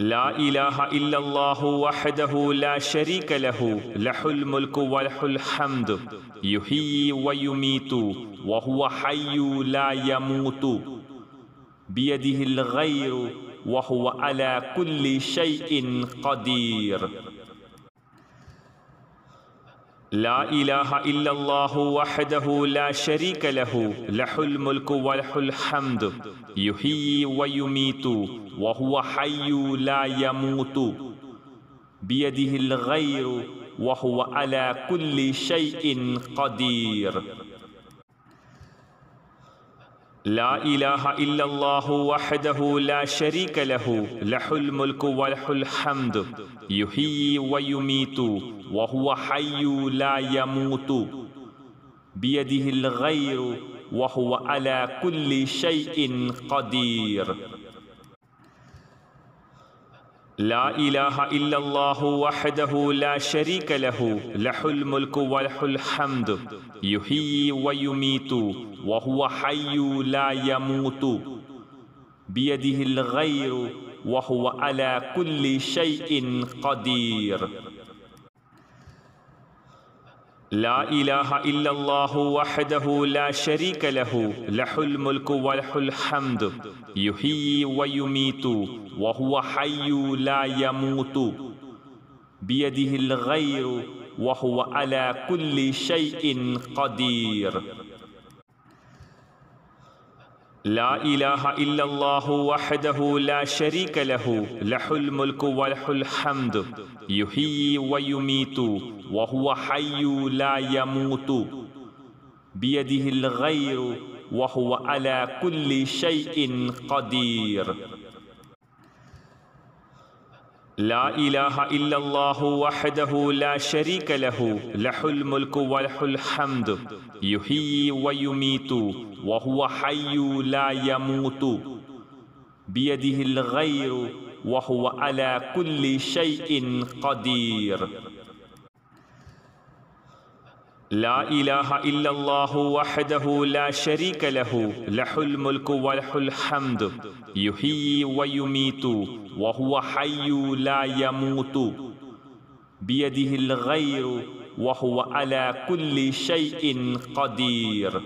لا إله إلا الله وحده لا شريك له له الملك وله الحمد. يحيي ويميت وهو حي لا يموت. بيده الغير وهو على كل شيء قدير. لا إله إلا الله وحده لا شريك له له الملك وله الحمد. يحيي ويميت وهو حي لا يموت. بيده الغير وهو على كل شيء قدير. لا إله إلا الله وحده لا شريك له له الملك وله الحمد. يحيي ويميت وهو حي لا يموت. بيده الغير وهو على كل شيء قدير. لا إله إلا الله وحده لا شريك له له الملك وله الحمد. يحيي ويميت وهو حي لا يموت. بيده الغير وهو على كل شيء قدير. لا إله إلا الله وحده لا شريك له له الملك وله الحمد. يحيي ويميت وهو حي لا يموت. بيده الغير وهو على كل شيء قدير. لا إله إلا الله وحده لا شريك له له الملك وله الحمد. يحيي ويميت وهو حي لا يموت. بيده الغير وهو على كل شيء قدير. لا إله إلا الله وحده لا شريك له له الملك وله الحمد. يحيي ويميت وهو حي لا يموت. بيده الغير وهو على كل شيء قدير. لا إله إلا الله وحده لا شريك له له الملك وله الحمد. يحيي ويميت وهو حي لا يموت. بيده الغير وهو على كل شيء قدير.